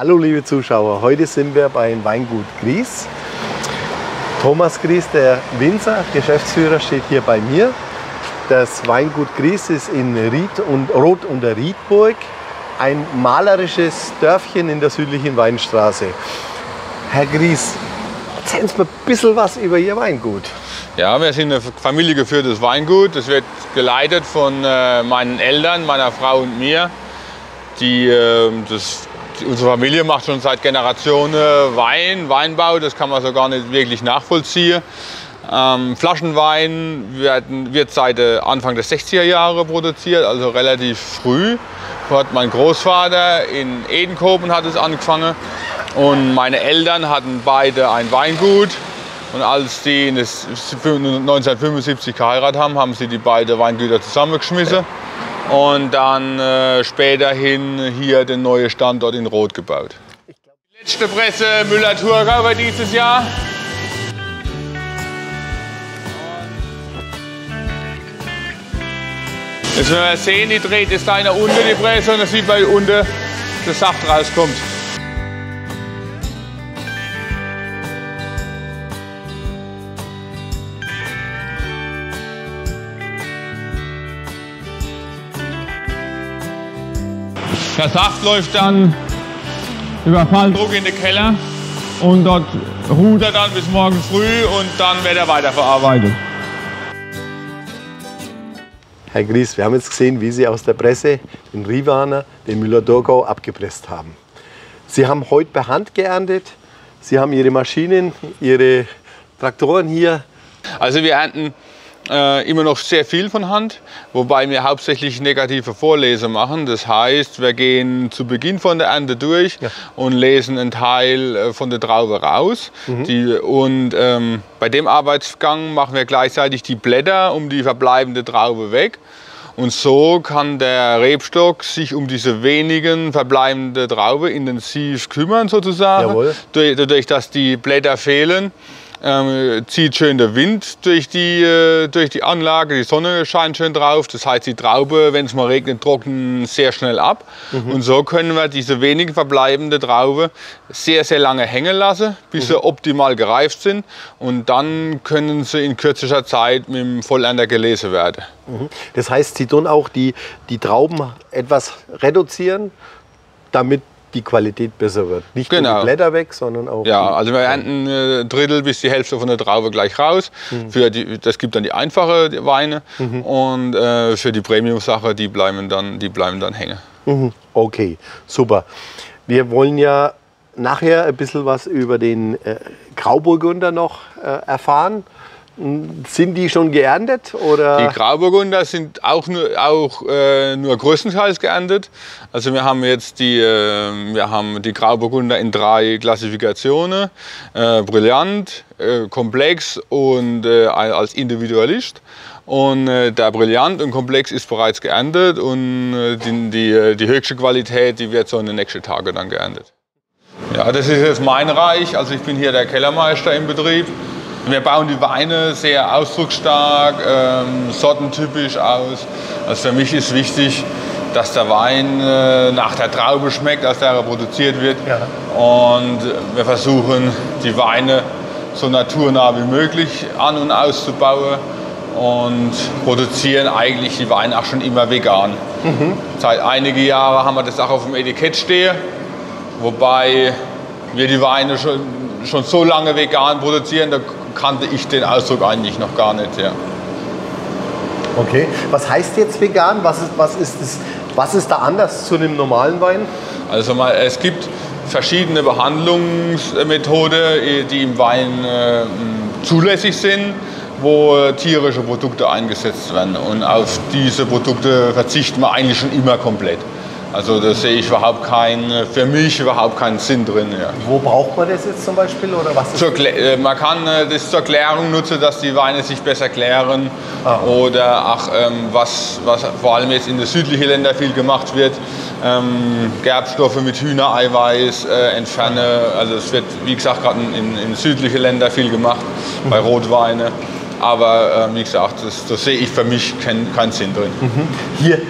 Hallo liebe Zuschauer, heute sind wir bei Weingut Gries. Thomas Gries, der Winzer, Geschäftsführer, steht hier bei mir. Das Weingut Gries ist in Ried und Rot und der Riedburg, ein malerisches Dörfchen in der südlichen Weinstraße. Herr Gries, erzählen Sie mir ein bisschen was über Ihr Weingut. Ja, wir sind ein familiengeführtes Weingut. Das wird geleitet von äh, meinen Eltern, meiner Frau und mir. Die, äh, das, unsere Familie macht schon seit Generationen Wein, Weinbau. Das kann man so gar nicht wirklich nachvollziehen. Ähm, Flaschenwein werden, wird seit äh, Anfang der 60er Jahre produziert, also relativ früh. Hat mein Großvater in Edenkoben hat es angefangen und meine Eltern hatten beide ein Weingut und als die 1975 geheiratet haben, haben sie die beiden Weingüter zusammengeschmissen und dann äh, späterhin hier den neuen Standort in Rot gebaut. Letzte Presse Müller-Thurgau war dieses Jahr. Jetzt werden wir sehen, die dreht jetzt einer unter die Presse und dann sieht man, unten der Saft rauskommt. Der Saft läuft dann über Falldruck in den Keller und dort ruht er dann bis morgen früh und dann wird er weiterverarbeitet. Herr Gries, wir haben jetzt gesehen, wie Sie aus der Presse den Rivaner, den Müller-Thurgau abgepresst haben. Sie haben heute per Hand geerntet. Sie haben Ihre Maschinen, Ihre Traktoren hier. Also wir ernten äh, immer noch sehr viel von Hand, wobei wir hauptsächlich negative Vorlese machen. Das heißt, wir gehen zu Beginn von der Ernte durch ja. und lesen einen Teil äh, von der Traube raus. Mhm. Die, und ähm, bei dem Arbeitsgang machen wir gleichzeitig die Blätter um die verbleibende Traube weg. Und so kann der Rebstock sich um diese wenigen verbleibende Traube intensiv kümmern sozusagen. Jawohl. Dadurch, dass die Blätter fehlen, ähm, zieht schön der Wind durch die, äh, durch die Anlage, die Sonne scheint schön drauf. Das heißt, die Traube, wenn es mal regnet, trocknen sehr schnell ab. Mhm. Und so können wir diese wenigen verbleibende Traube sehr, sehr lange hängen lassen, bis mhm. sie optimal gereift sind. Und dann können sie in kürzester Zeit mit dem Vollernter gelesen werden. Mhm. Das heißt, Sie tun auch die, die Trauben etwas reduzieren, damit die Qualität besser wird. Nicht genau. nur die Blätter weg, sondern auch. Ja, also wir ernten ein Drittel bis die Hälfte von der Traube gleich raus. Mhm. Für die, das gibt dann die einfache Weine mhm. und äh, für die Premium-Sache, die bleiben dann, die bleiben dann hängen. Mhm. Okay, super. Wir wollen ja nachher ein bisschen was über den äh, Grauburgunder noch äh, erfahren. Sind die schon geerntet? Oder? Die Grauburgunder sind auch nur, auch, äh, nur größtenteils geerntet. Also wir haben jetzt die, äh, wir haben die Grauburgunder in drei Klassifikationen. Äh, Brillant, äh, Komplex und äh, als Individualist. Und äh, der Brillant und Komplex ist bereits geerntet und die, die, die höchste Qualität die wird so in den nächsten Tagen dann geerntet. Ja, das ist jetzt mein Reich. Also ich bin hier der Kellermeister im Betrieb. Wir bauen die Weine sehr ausdrucksstark, ähm, sortentypisch aus. Also für mich ist wichtig, dass der Wein äh, nach der Traube schmeckt, als der produziert wird. Ja. Und wir versuchen, die Weine so naturnah wie möglich an- und auszubauen und produzieren eigentlich die Weine auch schon immer vegan. Mhm. Seit einigen Jahren haben wir das auch auf dem Etikett stehen, wobei wir die Weine schon, schon so lange vegan produzieren, da kannte ich den Ausdruck eigentlich noch gar nicht. Ja. Okay, was heißt jetzt vegan? Was ist, was ist, das, was ist da anders zu einem normalen Wein? Also mal, es gibt verschiedene Behandlungsmethoden, die im Wein äh, zulässig sind, wo tierische Produkte eingesetzt werden. Und auf diese Produkte verzichten wir eigentlich schon immer komplett. Also da sehe ich überhaupt keinen, für mich überhaupt keinen Sinn drin. Ja. Wo braucht man das jetzt zum Beispiel? Oder was zur, äh, man kann äh, das zur Klärung nutzen, dass die Weine sich besser klären. Ah. Oder auch, ähm, was, was vor allem jetzt in den südlichen Ländern viel gemacht wird, ähm, Gerbstoffe mit Hühnereiweiß äh, entfernen. Also es wird, wie gesagt, gerade in, in südlichen Ländern viel gemacht, mhm. bei Rotweine. Aber äh, wie gesagt, das, das sehe ich für mich keinen kein Sinn drin. Mhm. Hier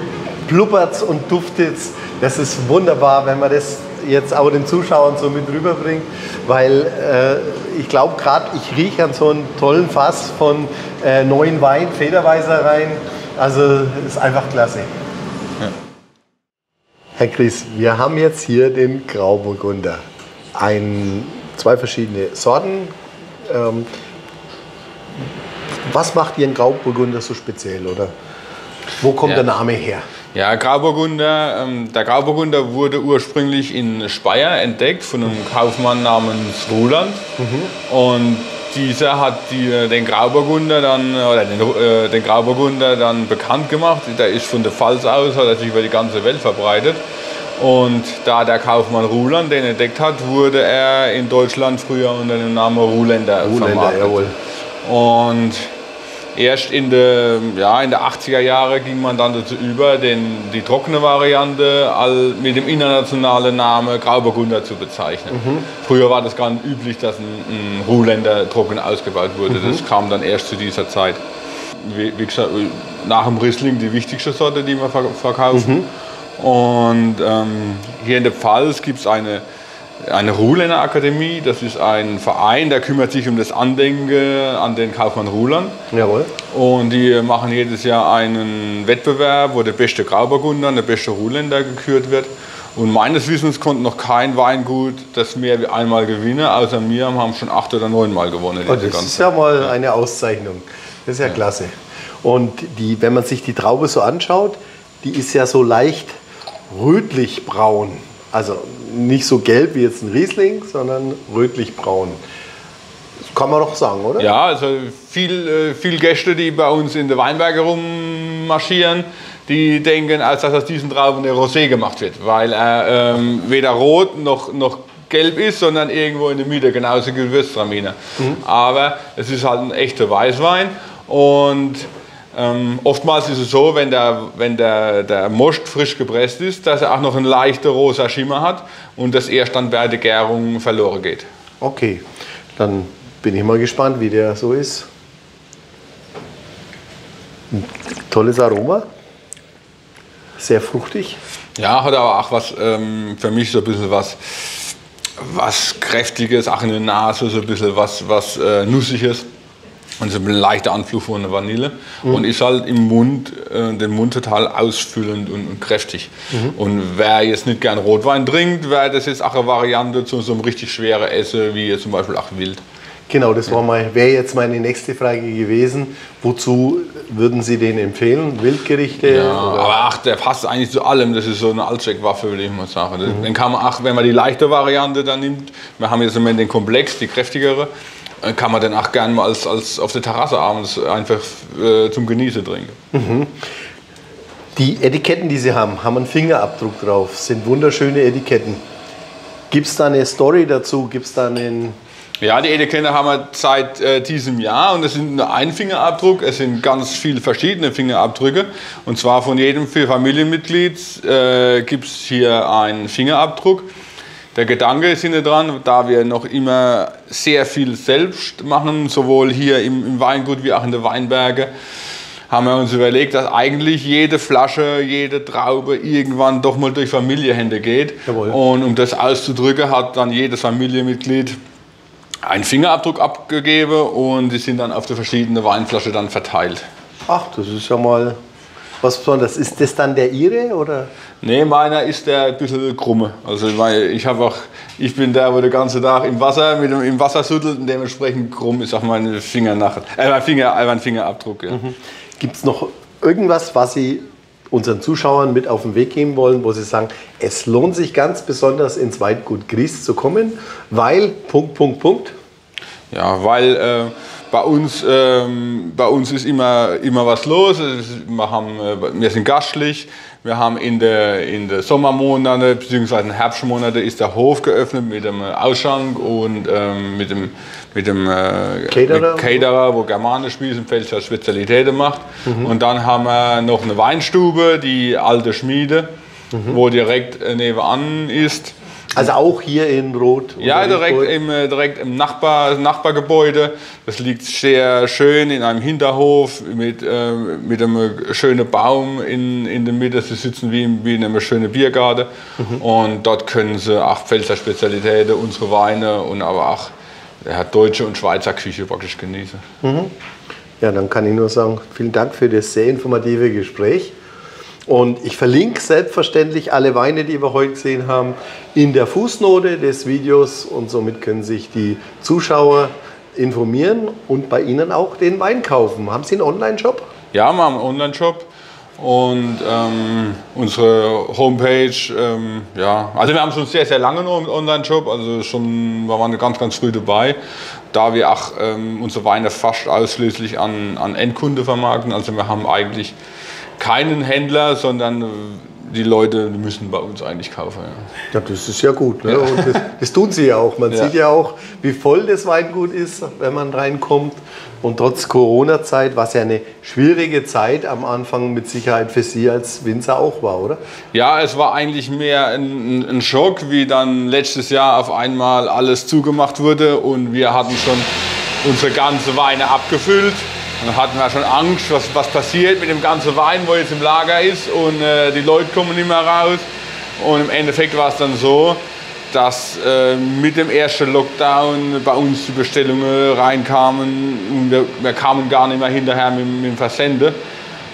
blubbert und duftet. Das ist wunderbar, wenn man das jetzt auch den Zuschauern so mit rüberbringt, weil äh, ich glaube gerade, ich rieche an so einem tollen Fass von äh, neuen Wein, Federweißereien. Also ist einfach klasse. Ja. Herr Chris, wir haben jetzt hier den Grauburgunder. Ein, zwei verschiedene Sorten. Ähm, was macht Ihren Grauburgunder so speziell oder wo kommt ja. der Name her? Ja, Grauburgunder, ähm, der Grauburgunder wurde ursprünglich in Speyer entdeckt von einem Kaufmann namens Roland. Mhm. Und dieser hat die, den Grauburgunder dann, oder den, äh, den Grauburgunder dann bekannt gemacht. Der ist von der Pfalz aus, hat er sich über die ganze Welt verbreitet. Und da der Kaufmann Ruland den entdeckt hat, wurde er in Deutschland früher unter dem Namen Ruländer, Ruländer vermarktet. Jawohl. Und erst in der, ja, in der 80er Jahre ging man dann dazu über, den, die trockene Variante all, mit dem internationalen Namen Grauburgunder zu bezeichnen. Mhm. Früher war das gar nicht üblich, dass ein, ein Ruhländer trocken ausgebaut wurde. Mhm. Das kam dann erst zu dieser Zeit. Wie, wie gesagt, nach dem Riesling die wichtigste Sorte, die wir verkaufen. Mhm. Und ähm, hier in der Pfalz gibt es eine eine Ruhländer Akademie, das ist ein Verein, der kümmert sich um das Andenken an den Kaufmann Ruhlern. Jawohl. Und die machen jedes Jahr einen Wettbewerb, wo der beste Grauburgunder und der beste Ruhländer gekürt wird. Und meines Wissens konnte noch kein Weingut das mehr wie einmal gewinnen, außer wir haben schon acht oder neun Mal gewonnen. Oh, das ist ja mal eine Auszeichnung. Das ist ja, ja, klasse. Und die, wenn man sich die Traube so anschaut, die ist ja so leicht rötlich braun. Also nicht so gelb wie jetzt ein Riesling, sondern rötlich-braun. Kann man doch sagen, oder? Ja, also viel, äh, viel Gäste, die bei uns in der Weinberge rummarschieren, die denken, als dass aus diesen Trauben eine Rosé gemacht wird, weil er ähm, weder rot noch, noch gelb ist, sondern irgendwo in der Mitte, genauso wie Gewürztraminer. Mhm. Aber es ist halt ein echter Weißwein und ähm, oftmals ist es so, wenn, der, wenn der, der Most frisch gepresst ist, dass er auch noch einen leichten rosa Schimmer hat und das erst dann bei der Gärung verloren geht. Okay, dann bin ich mal gespannt, wie der so ist. Ein tolles Aroma, sehr fruchtig. Ja, hat aber auch was, ähm, für mich so ein bisschen was, was Kräftiges, auch in der Nase, so ein bisschen was, was äh, Nussiges. Und so ein leichter Anflug von der Vanille. Mhm. Und ist halt im Mund, äh, den Mund total ausfüllend und, und kräftig. Mhm. Und wer jetzt nicht gern Rotwein trinkt, wäre das jetzt auch eine Variante zu so einem richtig schweren Essen, wie zum Beispiel auch Wild. Genau, das wäre jetzt meine nächste Frage gewesen. Wozu würden Sie den empfehlen? Wildgerichte? Ja, aber ach, der passt eigentlich zu allem. Das ist so eine Allzweckwaffe, würde ich mal sagen. Mhm. Dann kann man auch, wenn man die leichte Variante dann nimmt, wir haben jetzt im Moment den Komplex, die kräftigere, kann man dann auch gerne mal als, als auf der Terrasse abends einfach äh, zum Genießen trinken. Mhm. Die Etiketten, die Sie haben, haben einen Fingerabdruck drauf, sind wunderschöne Etiketten. Gibt es da eine Story dazu? Gibt es da einen. Ja, die Etiketten haben wir seit äh, diesem Jahr und es sind nur ein Fingerabdruck, es sind ganz viele verschiedene Fingerabdrücke. Und zwar von jedem Familienmitglied äh, gibt es hier einen Fingerabdruck. Der Gedanke ist hinter dran, da wir noch immer sehr viel selbst machen, sowohl hier im, im Weingut wie auch in den Weinbergen, haben wir uns überlegt, dass eigentlich jede Flasche, jede Traube irgendwann doch mal durch Familienhände geht. Jawohl. Und um das auszudrücken, hat dann jedes Familienmitglied einen Fingerabdruck abgegeben und die sind dann auf der verschiedenen Weinflasche dann verteilt. Ach, das ist ja mal was Besonderes. Ist das dann der Ihre oder? Nee, meiner ist der ein bisschen krumme. Also ich habe auch, ich bin der, wo den ganzen Tag im Wasser mit dem, im Wasser suddelt und dementsprechend krumm ist auch meine Finger nachher. Äh, mein Finger, äh, mein Fingerabdruck. Ja. Mhm. Gibt es noch irgendwas, was Sie unseren Zuschauern mit auf den Weg geben wollen, wo Sie sagen, es lohnt sich ganz besonders ins Weitgut Gries zu kommen, weil Punkt, Punkt, Punkt? Ja, weil äh, bei uns, ähm, bei uns ist immer, immer was los. Wir, haben, äh, wir sind gastlich. Wir haben in der, in der Sommermonate bzw. in Herbstmonate ist der Hof geöffnet mit dem Ausschank und ähm, mit dem, mit dem äh, Caterer. Caterer, wo Germane Spießen, Pfälzer Spezialitäten macht. Mhm. Und dann haben wir noch eine Weinstube, die alte Schmiede, mhm. wo direkt nebenan ist. Also auch hier in Rot? Ja, direkt im, äh, direkt im Nachbar, Nachbargebäude. Das liegt sehr schön in einem Hinterhof mit, äh, mit einem schönen Baum in, in der Mitte. Sie sitzen wie, wie in einem schönen Biergarten. Mhm. Und dort können sie auch Pfälzer Spezialitäten, unsere Weine und aber auch ja, deutsche und Schweizer Küche wirklich genießen. Mhm. Ja, dann kann ich nur sagen, vielen Dank für das sehr informative Gespräch. Und ich verlinke selbstverständlich alle Weine, die wir heute gesehen haben, in der Fußnote des Videos. Und somit können sich die Zuschauer informieren und bei Ihnen auch den Wein kaufen. Haben Sie einen Online-Shop? Ja, wir haben einen Online-Shop. Und ähm, unsere Homepage, ähm, ja, also wir haben schon sehr, sehr lange noch einen Online-Shop, also schon, wir waren ganz, ganz früh dabei, da wir auch ähm, unsere Weine fast ausschließlich an, an Endkunde vermarkten, also wir haben eigentlich keinen Händler, sondern äh, die Leute müssen bei uns eigentlich kaufen. Ja, ja das ist ja gut. Ne? Und das, das, tun sie ja auch. Man ja. sieht ja auch, wie voll das Weingut ist, wenn man reinkommt. Und trotz Corona-Zeit, was ja eine schwierige Zeit am Anfang mit Sicherheit für Sie als Winzer auch war, oder? Ja, es war eigentlich mehr ein, ein Schock, wie dann letztes Jahr auf einmal alles zugemacht wurde und wir hatten schon unsere ganze Weine abgefüllt. Dann hatten wir schon Angst, was, was passiert mit dem ganzen Wein, wo jetzt im Lager ist und äh, die Leute kommen nicht mehr raus. Und im Endeffekt war es dann so, dass äh, mit dem ersten Lockdown bei uns die Bestellungen reinkamen und wir, wir kamen gar nicht mehr hinterher mit, mit dem Versenden.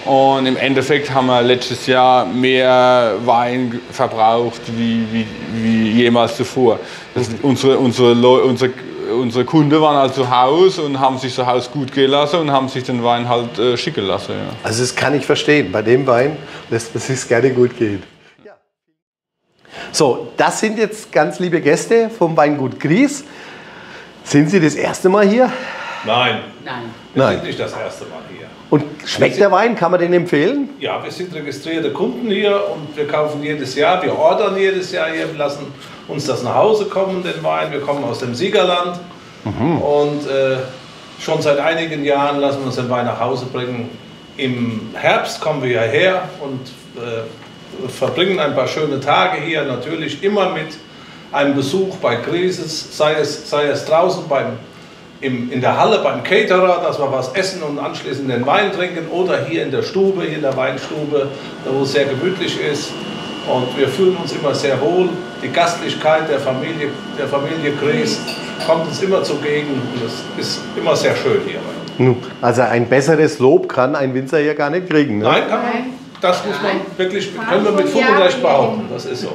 Und im Endeffekt haben wir letztes Jahr mehr Wein verbraucht wie, wie, wie jemals zuvor. Das, unsere, unsere, unsere unsere Kunden waren halt zu Hause und haben sich zu Hause gut gelassen und haben sich den Wein halt äh, schicken lassen. Ja. Also das kann ich verstehen. Bei dem Wein lässt man sich gerne gut gehen. So, das sind jetzt ganz liebe Gäste vom Weingut Gries. Sind Sie das erste Mal hier? Nein. Nein. Wir Nein. sind nicht das erste Mal hier. Und schmeckt der Wein? Kann man den empfehlen? Ja, wir sind registrierte Kunden hier und wir kaufen jedes Jahr, wir ordern jedes Jahr hier, wir lassen uns das nach Hause kommen, den Wein. Wir kommen aus dem Siegerland mhm. und äh, schon seit einigen Jahren lassen wir uns den Wein nach Hause bringen. Im Herbst kommen wir hierher und äh, verbringen ein paar schöne Tage hier, natürlich immer mit einem Besuch bei Grises, sei es, sei es draußen beim, im, in der Halle beim Caterer, dass wir was essen und anschließend den Wein trinken oder hier in der Stube, hier in der Weinstube, wo es sehr gemütlich ist. Und wir fühlen uns immer sehr wohl. Die Gastlichkeit der Familie, der Familie Gries kommt uns immer zugegen und es ist immer sehr schön hier. Also ein besseres Lob kann ein Winzer hier gar nicht kriegen. Ne? Nein, kann man. Das muss man wirklich, können wir mit Fug und Recht behaupten. Das ist so.